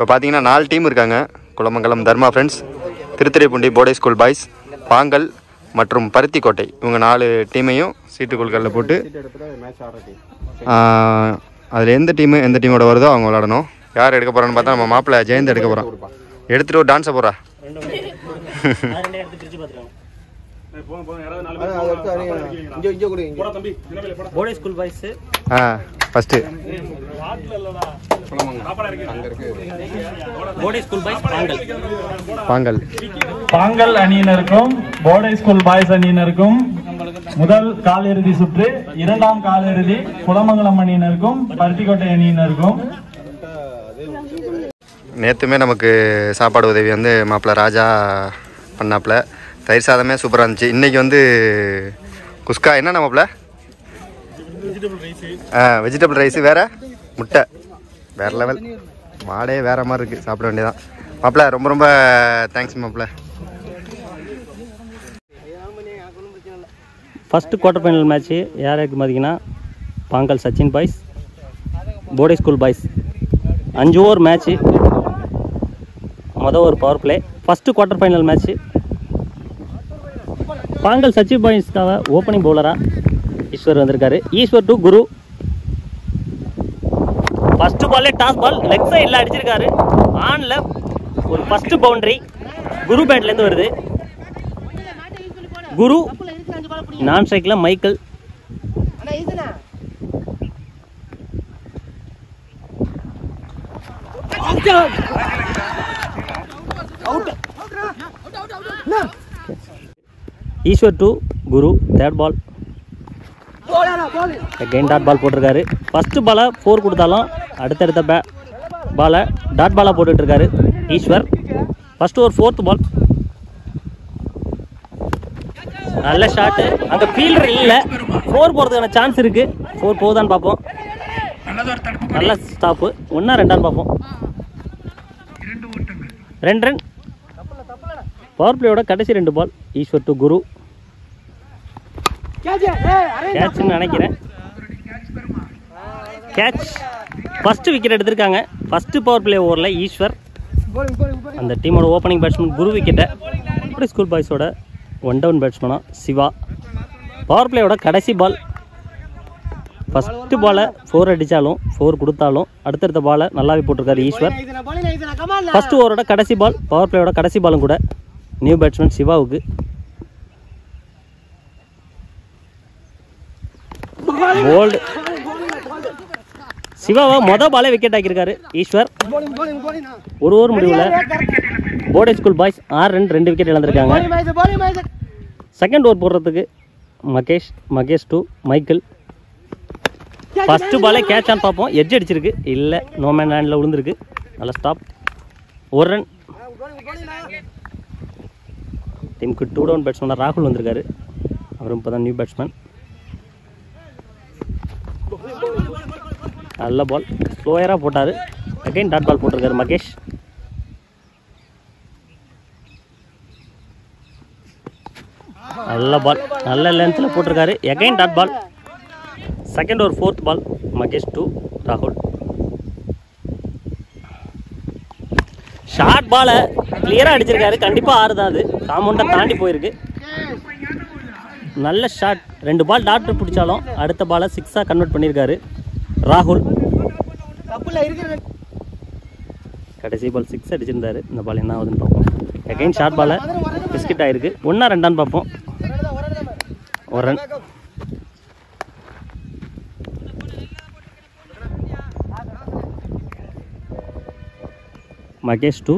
இப்போ பார்த்தீங்கன்னா நாலு டீம் இருக்காங்க. குளமங்கலம் தர்மா ஃப்ரெண்ட்ஸ் திருத்துறைப்பூண்டி போர்டே ஸ்கூல் பாய்ஸ் பாங்கல் மற்றும் பருத்திக்கோட்டை. இவங்க நாலு டீமையும் சீட்டு குழுக்களில் போட்டு அதில் எந்த டீமு எந்த டீமோட வருதோ அவங்க விளாடணும் யார் எடுக்க போகிறான்னு பார்த்தா நம்ம மாப்பிள்ளை ஜெயந்த் எடுக்க போகிறான் எடுத்துகிட்டு ஒரு டான்ஸை போகிறா போர்டே ஸ்கூல் பாய்ஸ் ஆ ஃபஸ்ட்டு போர்டே ஸ்கூல் பாய்ஸ் பாங்கல். பாங்கல். பாங்கல் அணியினருக்கும் போர்டை ஸ்கூல் பாய்ஸ் அணியினருக்கும் முதல் காலிறுதி சுற்று இரண்டாம் காலிறுதி குளமங்கலம் அணியினருக்கும் பருத்திக்கோட்டை அணியினருக்கும். நேற்றுமே நமக்கு சாப்பாடு உதவி வந்து மாப்பிள்ளை ராஜா பண்ணாப்புல தயிர் சாதமே சூப்பராக இருந்துச்சு. இன்றைக்கி வந்து குஸ்கா. என்ன மாப்பிள்ள ஆ வெஜிடபிள் ரைஸு வேறு? முட்டை. வேறு லெவல் மாடே வேறு மாதிரி இருக்குது சாப்பிட வேண்டியதான் மாப்பிள்ள ரொம்ப ரொம்ப தேங்க்ஸ் மாப்பிள்ள. ஃபஸ்ட்டு குவார்டர் ஃபைனல் மேட்ச்சு யார் இருக்கு பார்த்தீங்கன்னா பாங்கல் சச்சின் பாய்ஸ் போர்டே ஸ்கூல் பாய்ஸ் அஞ்சு ஓவர் மேட்ச்சு மொதல் ஒரு power play first quarter final match Panghal Sachin பாய்ஸ்க்காக ஓப்பனிங் பவுலராக ஈஸ்வர் வந்திருக்காரு. ஈஸ்வர் டு குரு. ஃபஸ்ட்டு பால்லே டாஸ் பால் லெக் சைடில் அடிச்சிருக்காரு. ஆனில் ஒரு ஃபஸ்ட்டு பவுண்டரி குரு பேட்லேருந்து வருது. குரு நான் ஸ்ட்ரைக்கில் Michael. Eswar to Guru third ball again dot ball போட்டிருக்காரு. ஃபஸ்ட்டு பாலை ஃபோர் கொடுத்தாலும் அடுத்தடுத்த பே பாலை டாட் பாலாக போட்டுட்ருக்காரு ஈஸ்வர். ஃபஸ்ட்டு ஒரு ஃபோர்த் பால் நல்ல ஷாட்டு அங்கே ஃபீல்டர் இல்லை. ஃபோர் போகிறதுக்கான சான்ஸ் இருக்குது ஃபோர் போகுதான்னு பார்ப்போம். நல்ல ஸ்டாப்பு ஒன்றா ரெண்டான்னு பார்ப்போம். ரெண்டு ரன் பவர் பிளேயோட கடைசி ரெண்டு பால் ஈஸ்வர் டு குரு கேட்ச்னு நினைக்கிறேன். கேட்ச் ஃபஸ்ட்டு விக்கெட் எடுத்திருக்காங்க. ஃபஸ்ட்டு பவர் பிளே ஓவரில் ஈஸ்வர். அந்த டீமோட ஓப்பனிங் பேட்ஸ்மேன் குரு விக்கெட்டை இப்படி ஸ்கூல் பாய்ஸோட ஒன் டவுன் பேட்ஸ்மேனாக சிவா. பவர் பிளேயோட கடைசி பால் ஃபஸ்ட்டு பாலை ஃபோர் அடித்தாலும் ஃபோர் கொடுத்தாலும் அடுத்தடுத்த பாலை நல்லாவே போட்டிருக்காரு ஈஸ்வர். ஃபஸ்ட் ஓவரோட கடைசி பால் பவர் பிளேயோட கடைசி பாலும் கூட நியூ பேட்ஸ்மேன் சிவாவுக்கு. போல்டு சிவாவை மொதல் பாலே விக்கெட் ஆக்கியிருக்காரு ஈஸ்வர். ஒரு ஓவர் முடிவில் போர்டே ஸ்கூல் பாய்ஸ் ஆறு ரன் ரெண்டு விக்கெட் இழந்திருக்காங்க. செகண்ட் ஓவர் போடுறதுக்கு Mahesh Mahesh to Michael. First பாலே கேட்ச் ஆன் பார்ப்போம். எட்ஜ் அடிச்சிருக்கு. இல்லை நோ மேன் விழுந்திருக்கு நல்ல ஸ்டாப் ஒரு ரன் டீமுக்கு டூ டவுன் பேட்ஸ்மேனாக ராகுல் வந்திருக்காரு. அவரும் இப்போ தான் நியூ பேட்ஸ்மேன் நல்ல பால் ஸ்லோயராக போட்டார். அகைன் டாட் பால் போட்டிருக்காரு மகேஷ். நல்ல பால் நல்ல லென்த்தில் போட்டிருக்காரு. எகைன் டாட் பால் செகண்ட் ஒரு ஃபோர்த் பால் மகேஷ் டூ ராகுல் ஷார்ட் பாலை கிளியராக அடிச்சிருக்காரு. கண்டிப்பாக ஆறு தான் அது. காம்பவுண்டை தாண்டி போயிருக்கு. நல்ல ஷாட் ரெண்டு பால் டாக்டர் பிடிச்சாலும் அடுத்த பாலை சிக்ஸாக கன்வெர்ட் பண்ணியிருக்காரு. ராகுல். கடைசி பால் சிக்ஸ் அடிச்சிருந்தாரு. இந்த பால் என்ன ஆகுதுன்னு பார்ப்போம். எகைன் ஷார்ட் பாலை பிஸ்கட் ஆயிருக்கு. ஒன்றா ரெண்டான்னு பார்ப்போம். ஒரு ரன் மகேஷ் டூ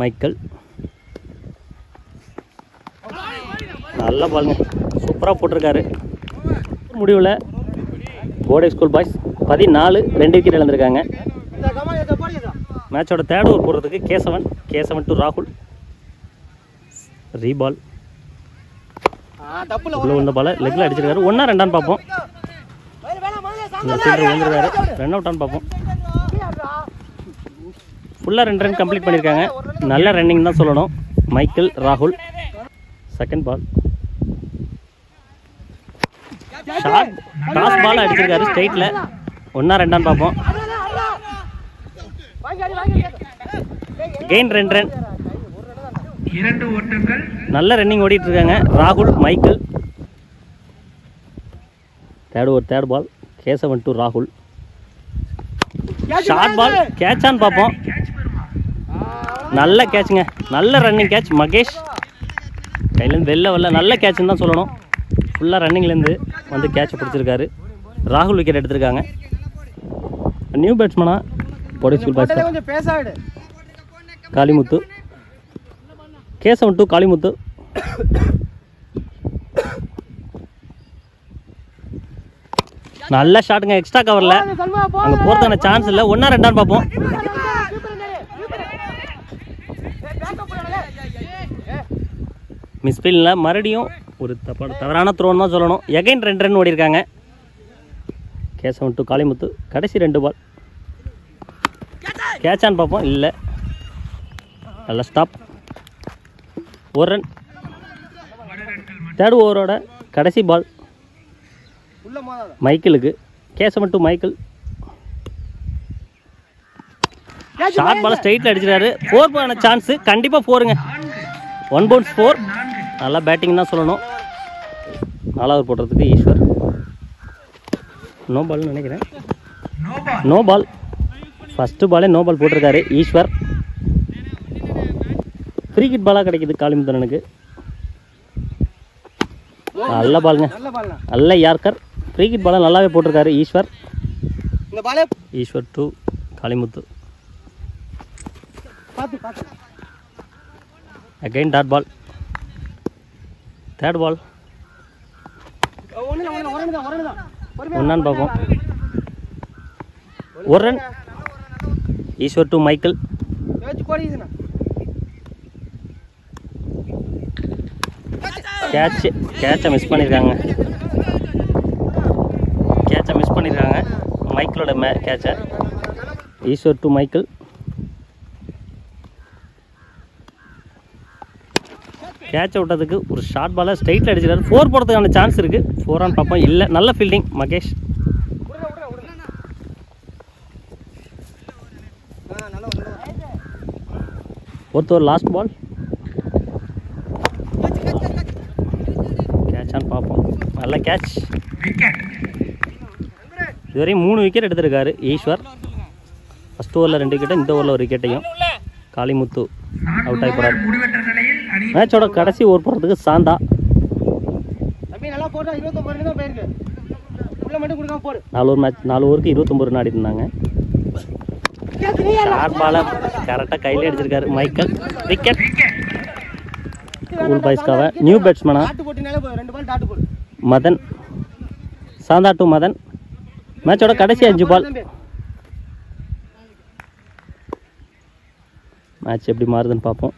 மைக்கேல். நல்ல பாலுங்க சூப்பராக போட்டிருக்காரு. முடிவில் போர்டே ஸ்கூல் பாய்ஸ் பதினாலு ரெண்டு விக்கெட் இழந்திருக்காங்க. மேட்சோட தேர்ட் ஓவர் போடுறதுக்கு கேசவன் கேசவன் டு ராகுல். ரீபால் உள்ள பால லெக்கில் அடிச்சிருக்காரு. ஒன்றா ரெண்டான்னு பார்ப்போம். வந்துருக்காரு ரன் அவுட்டான்னு பார்ப்போம். ஃபுல்லாக ரெண்டு ரன் கம்ப்ளீட் பண்ணியிருக்காங்க நல்ல ரன்னிங் தான் சொல்லணும். மைக்கேல் ராகுல். Second ball short toss ball அடிச்சிருக்காரு ஸ்ட்ரைட்டில் ஒன்றா ரெண்டான்னு பார்ப்போம் கெயின் ரெண்டு ரன் இரண்டு ஓட்டங்கள். நல்ல ரன்னிங் ஓடிட்டு இருக்காங்க ராகுல் Michael. Third over third ball Kesavan to ராகுல். ஷார்ட் பால் கேட்சான்னு பார்ப்போம் நல்ல கேட்சுங்க நல்ல ரன்னிங் கேட்ச் மகேஷ். கையிலேருந்து வெளில வரல. நல்ல கேட்ச்னு தான் சொல்லணும். ஃபுல்லாக ரன்னிங்லேருந்து வந்து கேட்சை பிடிச்சிருக்காரு. ராகுல் விக்கெட் எடுத்திருக்காங்க. New பேட்ஸ்மனா Bodi school batsman Kalimuthu. Kesavan to Kalimuthu. நல்ல ஷாட்டுங்க எக்ஸ்ட்ரா கவரில் அங்கே போகிறதுக்கான சான்ஸ் இல்லை. ஒன்றா ரெண்டான்னு பார்ப்போம். மிஸ் ஃபீல்டில் மறுபடியும் ஒரு தப்பான தவறான த்ரோன்னு தான் சொல்லணும். எகைன் ரெண்டு ரன் ஓடிருக்காங்க கேசவன் டு காளிமுத்து. கடைசி ரெண்டு பால் கேட்சான்னு பார்ப்போம். இல்லை. நல்ல ஸ்டாப் ஒரு ரன் தேர்ட் ஓவரோட கடைசி ball மைக்கிளுக்கு. Kesavan to Michael. Short ball ஸ்ட்ரைட்டில் அடிச்சிட்டாரு ஃபோர் போன சான்ஸு கண்டிப்பாக ஃபோருங்க ஒன் பவுன்ஸ் ஃபோர் நல்லா பேட்டிங் தான் சொல்லணும். நாலாவது போடுறதுக்கு ஈஸ்வர். நோ பால்னு நினைக்கிறேன். நோ பால் ஃபஸ்ட்டு பாலே நோ பால் போட்டிருக்காரு ஈஸ்வர். ஃப்ரீ கிட் பாலாக கிடைக்குது காளிமுத்தனனுக்கு. நல்ல பாலுங்க நல்ல யார்கர் ஃப்ரீ கிட் பாலாக நல்லாவே போட்டிருக்காரு Eswar. Eswar to Kalimuthu. Again dot ball third ball ஒன்னான்னு பார்ப்போம். ஒரு run Eswar to Michael. Catch கேட்சை miss பண்ணியிருக்காங்க கேட்சை மிஸ் பண்ணியிருக்காங்க மைக்கிளோட மே கேட்சை ஈஸ்வர் டு மைக்கேல். கேட்ச் விட்டதுக்கு ஒரு ஷார்ட் பாலை ஸ்ட்ரைட்டில் அடிச்சிட்டாரு ஃபோர் போடுறதுக்கான சான்ஸ் இருக்குது ஃபோரான்னு பார்ப்போம் இல்லை நல்ல ஃபீல்டிங் மகேஷ். ஒருத்தர் லாஸ்ட் பால் கேட்சான்னு பார்ப்போம் நல்ல கேட்ச் இதுவரையும் மூணு விக்கெட் எடுத்திருக்காரு ஈஸ்வர். ஃபஸ்ட் ஓவரில் ரெண்டு விக்கெட்டும் இந்த ஓவரில் ஒரு விக்கெட்டையும் காளிமுத்து அவுட் ஆகி போகிறார் மேட்சோட கடைசி ஓவர் போடுறதுக்கு சாந்தா. தம்பி நல்லா போட்டா இருபத்தொம்பது ரன் தான் போயிருக்கு. உள்ள மட்டும் கொடுக்காம போடு. நாலு ஓவர் மேட்ச் நாலு ஓவருக்கு இருபத்தொம்பது ரன் ஆடி இருந்தாங்க ஷார்ட் பாலை கரெக்டாக கையிலே அடிச்சிருக்காரு மைக்கேல். விக்கெட் ஸ்கூல் பாய்ஸ்க்காக நியூ பேட்ஸ்மேனா மதன். சாந்தா டு மதன். மேட்சோட கடைசி அஞ்சு பால் மேட்ச் எப்படி மாறுதுன்னு பார்ப்போம்.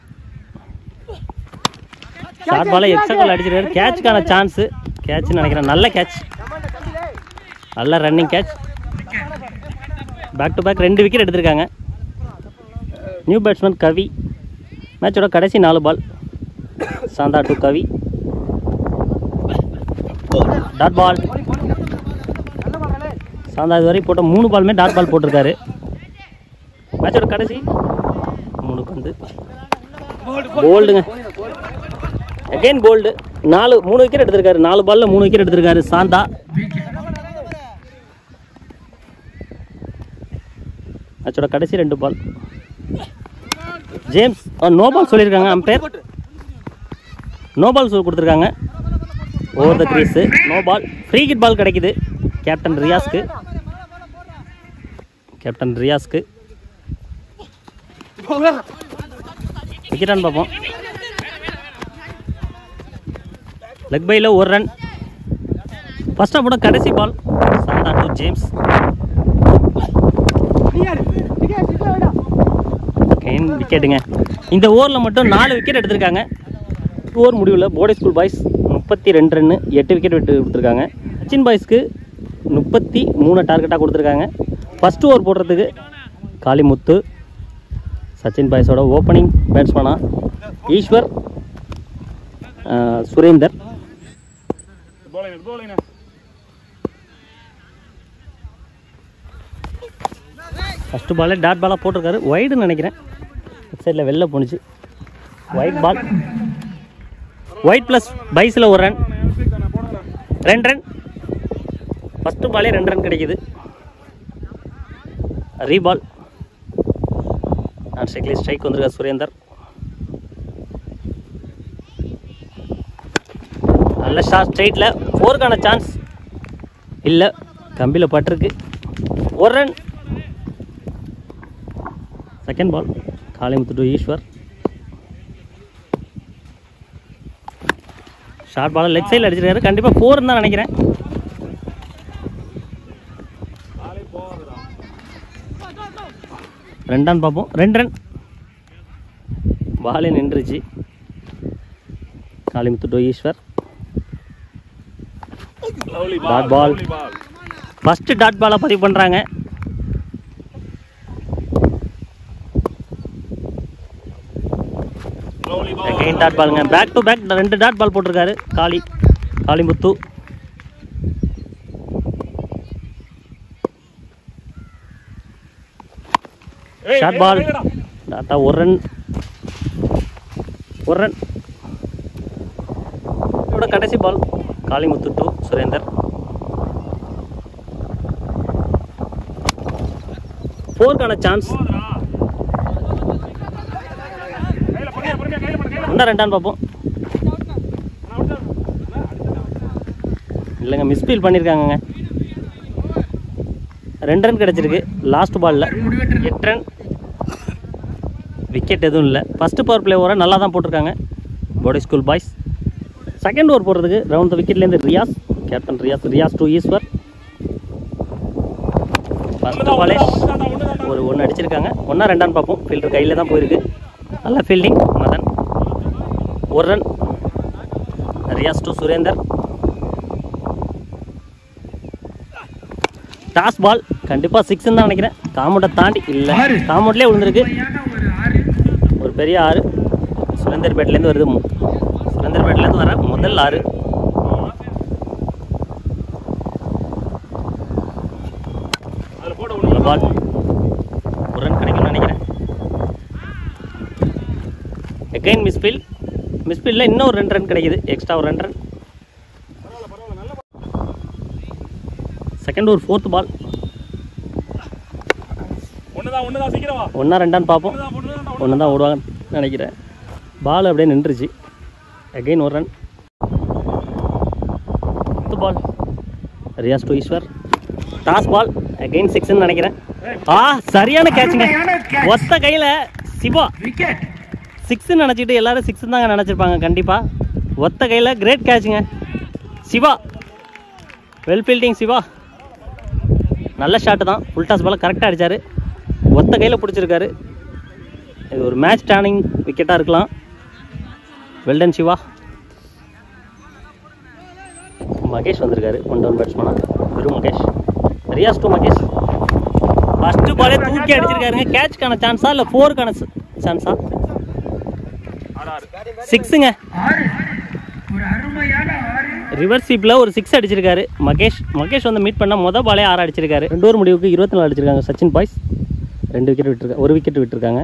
ஷார்ட் பாலை எக்ஸ்ட்ரா கோல் அடிச்சிருக்காரு. கேட்சுக்கான சான்ஸு கேட்ச்னு நினைக்கிறேன். நல்ல கேட்ச் நல்ல running catch back to back ரெண்டு விக்கெட் எடுத்திருக்காங்க. New batsman Kavi. மேட்சோட கடைசி நாலு ball Santha to Kavi. Dot ball Santha இது வரைக்கும் போட்ட மூணு பாலுமே டாட் பால் போட்டிருக்காரு. மேட்சோட கடைசி. மூணு பந்து. போல்டுங்க அகைன் போல்டு நாலு மூணு விக்கெட் எடுத்திருக்காரு. நாலு பால்ல மூணு விக்கெட் எடுத்திருக்காரு. சாந்தா. அச்சோட கடைசி ரெண்டு பால் ஜேம்ஸ் நோ பால் சொல்லியிருக்காங்க. அம்பேர் நோ பால் சொல்லி கொடுத்துருக்காங்க. Over the crease no ball free hit ball கிடைக்குது. கேப்டன் ரியாஸ்க்கு கேப்டன் ரியாஸ்க்கு விக்கெட்டான்னு பார்ப்போம். லெக் பையில் ஒரு ரன் ஃபர்ஸ்ட் ஆஃபோட கடைசி பால் சாந்தா டு ஜேம்ஸ் விக்கெட்டுங்க இந்த ஓவரில் மட்டும் நாலு விக்கெட் எடுத்திருக்காங்க. ஓவர் முடிவில் போர்டே ஸ்கூல் பாய்ஸ் முப்பத்தி ரெண்டு ரன்னு எட்டு விக்கெட் விட்டு கொடுத்துருக்காங்க. சச்சின் பாய்ஸ்க்கு முப்பத்தி மூணு டார்கெட்டாக கொடுத்துருக்காங்க. ஃபஸ்ட் ஓவர் போடுறதுக்கு காளிமுத்து சச்சின் பாய்ஸோட ஓப்பனிங் பேட்ஸ்மேனாக ஈஸ்வர் சுரேந்தர் ஆஹ், சுரேந்தர் ஃபஸ்ட்டு பாலே டாட் பாலாக போட்டிருக்காரு. ஒய்டுன்னு நினைக்கிறேன். சைடில் வெளில போணுச்சு. ஒயிட் பால் ஒயிட் ப்ளஸ் பைஸில் ஒரு ரன் ரெண்டு ரன் ஃபஸ்ட்டு பாலே ரெண்டு ரன் கிடைக்குது. ரீபால் நான் ஸ்ட்ரைக்லேயே ஸ்ட்ரைக் வந்திருக்கார் சுரேந்தர். நல்ல ஷார்ட் ஸ்ட்ரைட்டில் ஃபோருக்கான சான்ஸ் இல்லை. கம்பியில் பட்டிருக்கு. ஒரு run second ball Kalimuthu to Eswar. Short ball leg சைடில் அடிச்சிருக்காரு. கண்டிப்பாக ஃபோர்னு தான் நினைக்கிறேன். ரெண்டான்னு பார்ப்போம். ரெண்டு ரன் பாலே நின்றுச்சு. Kalimuthu to Eswar. Dot ball first dot பாலை. பதிவு பண்ணுறாங்க செகண்ட் டாட் பாலுங்க பேக் டு பேக் ரெண்டு டாட் பால் போட்டிருக்காரு. காளி காளிமுத்து. ஷார்ட் பால் டாட்டா ஒரு ரன் ஒரு ரன் கடைசி பால் காளிமுத்து டு சுரேந்தர். ஃபோர்க்கான சான்ஸ் இன்னும் ரெண்டான்னு பார்ப்போம். இல்லைங்க மிஸ்பீல் பண்ணியிருக்காங்கங்க ரெண்டு ரன் கிடச்சிருக்கு. லாஸ்ட் பாலில் எட்டு ரன் விக்கெட் எதுவும் இல்லை. ஃபஸ்ட்டு பவர் பிளே ஓவரை நல்லா தான் போட்டிருக்காங்க. Bodi school boys second over போடுறதுக்கு round the விக்கெட்லேருந்து Riyaz captain Riyaz Riyaz to Eswar. First பாலே ஒரு ஒன்று அடிச்சிருக்காங்க. ஒன்றா ரெண்டான்னு பார்ப்போம். ஃபீல்டர் கையில் தான் போயிருக்கு. நல்ல ஃபீல்டிங் மதன். ஒரு run Riyaz to Surender. Toss ball கண்டிப்பாக சிக்ஸ்ன்னு தான் நினைக்கிறேன். காமௌண்ட்டை தாண்டி இல்லை. காமௌண்ட்லேயே விழுந்திருக்கு. ஒரு பெரிய ஆறு. சுரேந்தர்பேட்லேருந்து வருது மு- சுரேந்தர்பேட்லேருந்து வர முதல் ஆறு. பால். ஒரு ரன் கிடைக்கும்னு நினைக்கிறேன். எகைன் மிஸ்பில் மிஸ்பில்ல இன்னும் ஒரு ரெண்டு ரன் கிடைக்குது. எக்ஸ்ட்ரா ஒரு ரெண்டு ரன் செகண்ட் ஒரு ஃபோர்த் பால் ஒன்றா ரெண்டான்னு பார்ப்போம். ஒன்று தான் ஓடுவாங்கன்னு நினைக்கிறேன். பால் அப்படியே நின்றுச்சு. அகைன் ஒரு run ball Riyaz to Eswar toss ball again சிக்ஸ்ன்னு நினைக்கிறேன். ஆ சரியான கேட்சுங்க ஒத்த கையில் சிவா சிக்ஸ்ன்னு நினச்சிட்டு எல்லாரும் சிக்ஸ் தாங்க நினச்சிருப்பாங்க கண்டிப்பாக ஒத்த கையில் கிரேட் கேட்சுங்க சிவா வெல் ஃபீல்டிங் சிவா நல்ல ஷாட்டு தான். ஃபுல் டாஸ் பால் கரெக்டாக அடிச்சாரு. ஒத்த கையில் பிடிச்சிருக்காரு. இது ஒரு மேட்ச் டேர்னிங் விக்கெட்டாக இருக்கலாம். வெல்டன் சிவா மகேஷ் வந்திருக்காரு. ஒன் டவுன் பேட்ஸ்மேனா வெறும் மகேஷ். ரியாஸ் டூ மகேஷ் ஃபஸ்ட்டு பாலே தூக்கி அடிச்சிருக்காருங்க. கேட்ச்க்கான சான்ஸா இல்லை ஃபோருக்கான சான்ஸா சிக்ஸுங்க ரிவர்ஸ் ஒரு சிக்ஸ் அடிச்சிருக்காரு. மகேஷ். மகேஷ் வந்து மீட் பண்ணால் மொதல் பாலே ஆறு அடிச்சிருக்காரு. ரெண்டு ஒரு முடிவுக்கு இருபத்தி நாலு அடிச்சிருக்காங்க சச்சின் பாய்ஸ் ரெண்டு விக்கெட் விட்டுருக்காங்க ஒரு விக்கெட் விட்டுருக்காங்க.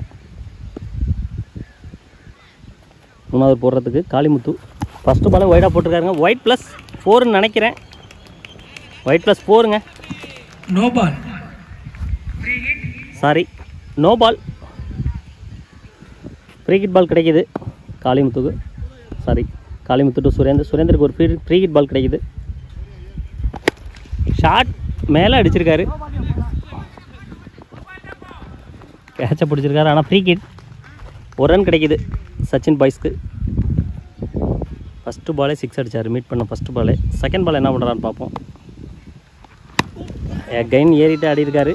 மூணாவது போடுறதுக்கு காளிமுத்து. ஃபஸ்ட்டு பாலே ஒயிடாக போட்டிருக்காருங்க. ஒயிட் ப்ளஸ் ஃபோர்னு நினைக்கிறேன். Wide plus ஃபோருங்க no ball sorry no ball free hit ball கிடைக்கிது. காளிமுத்துக்கு. Sorry Kalimuthu to Surender. சுரேந்தருக்கு ஒரு ஃப்ரீ ஃப்ரீ கிட் பால் கிடைக்கிது. ஷாட் மேலே அடிச்சிருக்காரு. கேட்சை பிடிச்சிருக்காரு ஆனால் ஃப்ரீ கிட் ஒரு ரன் கிடைக்கிது. சச்சின் பாய்ஸ்க்கு ஃபஸ்ட்டு பாலே சிக்ஸ் அடிச்சார். மீட் பண்ண ஃபஸ்ட்டு பாலே செகண்ட் பால் என்ன பண்ணுறான்னு பார்ப்போம். கைன் ஏறிட்டு ஆடி இருக்காரு.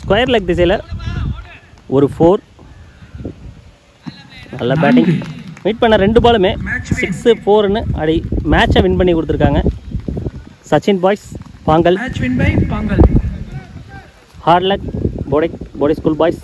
ஸ்கொயர் லெக் திசையில் ஒரு ஃபோர் நல்ல பேட்டிங் மீட் பண்ண ரெண்டு பாலுமே சிக்ஸு ஃபோர்னு ஆடி மேட்சை வின் பண்ணி கொடுத்துருக்காங்க. Sachin boys Panghal hard luck Bodi Bodi school boys